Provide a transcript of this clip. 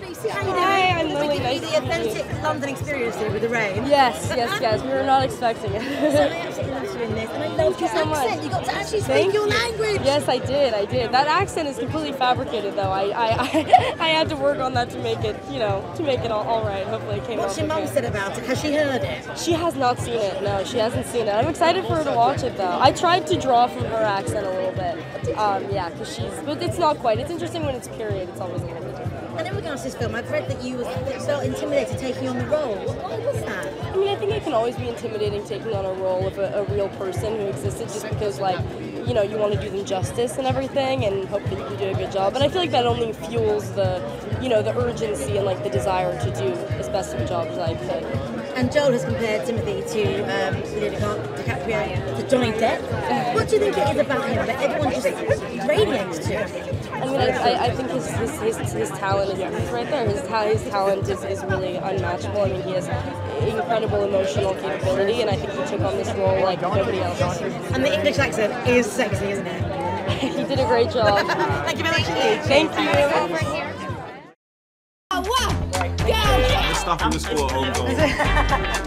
Lucy, how you doing? Hi, I'm Did we Lily. Nice the authentic London experience here with the rain. Yes, yes, yes. We were not expecting So it. I absolutely loved you in this, and I loved your so much. You got to actually speak Thank your you. language. Yes, I did. I did. That accent is completely fabricated, though. I, I, I, I had to work on that to make it, you know, to make it all, all right. Hopefully, it came What's your mum said about it? Has she heard it? She has not seen it. No, she hasn't seen it. I'm excited for her to watch it, though. I tried to draw from her accent a little bit. Um, yeah, because she's, but it's not quite. It's interesting when it's period. It's always a little bit different. And in regards to this film, I've read that you was- felt intimidated taking on the role. Why was that? I mean, I think it can always be intimidating taking on a role of a, a real person who existed just because, like, you know, you want to do them justice and everything and hope that you can do a good job. But I feel like that only fuels the, you know, the urgency and, like, the desire to do as best of a job as I could. And Joel has compared Timothée to um, Leonardo DiCaprio to Johnny Depp. What do you think it is about him that everyone just radiates to? I mean, I, I, I think his, his, his, his talent is right there. His, ta- his talent is, is really unmatchable. I mean, he has incredible emotional capability, and I think he took on this role like nobody else. And the English accent is sexy, isn't it? he did a great job. Thank you very much indeed. Thank you. The stuff in the school at home goal.